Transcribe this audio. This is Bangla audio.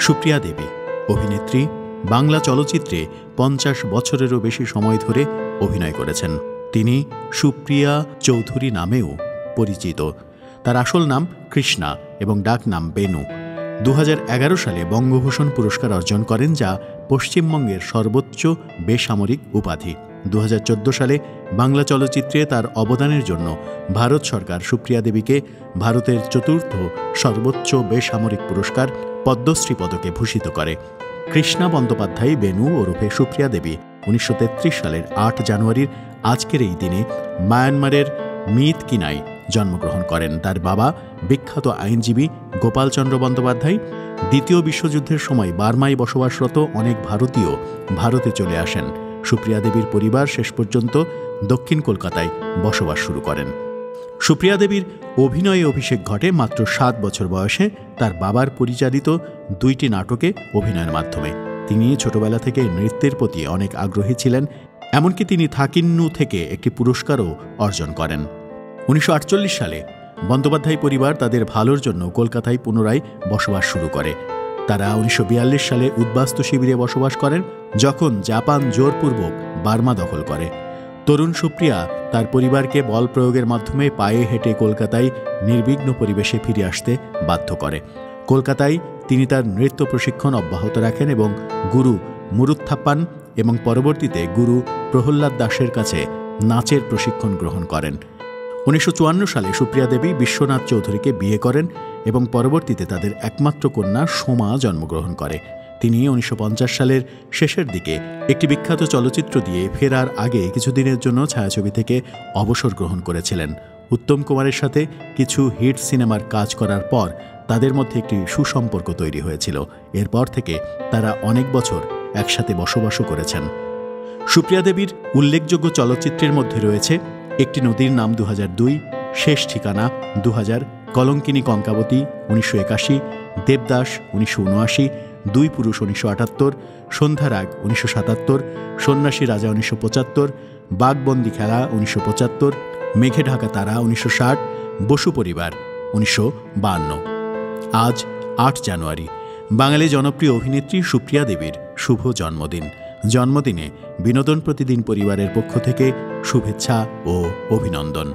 সুপ্রিয়া দেবী, অভিনেত্রী, বাংলা চলচ্চিত্রে পঞ্চাশ বছরেরও বেশি সময় ধরে অভিনয় করেছেন। তিনি সুপ্রিয়া চৌধুরী নামেও পরিচিত। তার আসল নাম কৃষ্ণা এবং ডাক নাম বেনু। দু হাজার এগারো সালে বঙ্গভূষণ পুরস্কার অর্জন করেন যা পশ্চিমবঙ্গের সর্বোচ্চ বেসামরিক উপাধি। দু হাজার চোদ্দ সালে বাংলা চলচ্চিত্রে তার অবদানের জন্য ভারত সরকার সুপ্রিয়া দেবীকে ভারতের চতুর্থ সর্বোচ্চ বেসামরিক পুরস্কার পদ্মশ্রী পদকে ভূষিত করে। কৃষ্ণা বন্দ্যোপাধ্যায়, বেনু ওরফে সুপ্রিয়া দেবী উনিশশো তেত্রিশ সালের আট জানুয়ারির আজকের এই দিনে মায়ানমারের মিত কিনায় জন্মগ্রহণ করেন। তার বাবা বিখ্যাত আইনজীবী গোপালচন্দ্র বন্দ্যোপাধ্যায়। দ্বিতীয় বিশ্বযুদ্ধের সময় বার্মায় বসবাসরত অনেক ভারতীয় ভারতে চলে আসেন। সুপ্রিয়া দেবীর পরিবার শেষ পর্যন্ত দক্ষিণ কলকাতায় বসবাস শুরু করেন। সুপ্রিয়া দেবীর অভিনয়ে অভিষেক ঘটে মাত্র সাত বছর বয়সে তার বাবার পরিচালিত দুইটি নাটকে অভিনয়ের মাধ্যমে। তিনি ছোটবেলা থেকে নৃত্যের প্রতি অনেক আগ্রহী ছিলেন, এমনকি তিনি থাকিন্নু থেকে একটি পুরস্কারও অর্জন করেন। উনিশশো আটচল্লিশ সালে বন্দ্যোপাধ্যায় পরিবার তাদের ভালোর জন্য কলকাতায় পুনরায় বসবাস শুরু করে। তারা উনিশশো বিয়াল্লিশ সালে উদ্বাস্তু শিবিরে বসবাস করেন, যখন জাপান জোরপূর্বক বার্মা দখল করে। তরুণ সুপ্রিয়া তার পরিবারকে বল প্রয়োগের মাধ্যমে পায়ে হেঁটে কলকাতায় নির্বিঘ্ন পরিবেশে ফিরে আসতে বাধ্য করে। কলকাতায় তিনি তার নৃত্য প্রশিক্ষণ অব্যাহত রাখেন এবং গুরু মুরুত্থাপ্পান এবং পরবর্তীতে গুরু প্রহ্লাদ দাসের কাছে নাচের প্রশিক্ষণ গ্রহণ করেন। উনিশশো চুয়ান্ন সালে সুপ্রিয়া দেবী বিশ্বনাথ চৌধুরীকে বিয়ে করেন এবং পরবর্তীতে তাদের একমাত্র কন্যা সোমা জন্মগ্রহণ করে। তিনি উনিশশো পঞ্চাশ সালের শেষের দিকে একটি বিখ্যাত চলচ্চিত্র দিয়ে ফেরার আগে কিছুদিনের জন্য ছায়াছবি থেকে অবসর গ্রহণ করেছিলেন। উত্তম কুমারের সাথে কিছু হিট সিনেমার কাজ করার পর তাদের মধ্যে একটি সুসম্পর্ক তৈরি হয়েছিল। এরপর থেকে তারা অনেক বছর একসাথে বসবাসও করেছেন। সুপ্রিয়া দেবীর উল্লেখযোগ্য চলচ্চিত্রের মধ্যে রয়েছে একটি নদীর নাম দু হাজার দুই, শেষ ঠিকানা দু হাজার কলঙ্কিনী কঙ্কাবতী উনিশশো একাশি, দেবদাস উনিশশো উনআশি দুই পুরুষ উনিশশো আটাত্তর সন্ধ্যারাগ উনিশশো সাতাত্তর, সন্ন্যাসী রাজা উনিশশো পঁচাত্তর, বাঘবন্দি খেলা উনিশশো পঁচাত্তর, মেঘে ঢাকা তারা উনিশশো ষাট, বসু পরিবার উনিশশো বাহান্ন আজ আট জানুয়ারি। বাঙালি জনপ্রিয় অভিনেত্রী সুপ্রিয়া দেবীর শুভ জন্মদিন। জন্মদিনে বিনোদন প্রতিদিন পরিবারের পক্ষ থেকে শুভেচ্ছা ও অভিনন্দন।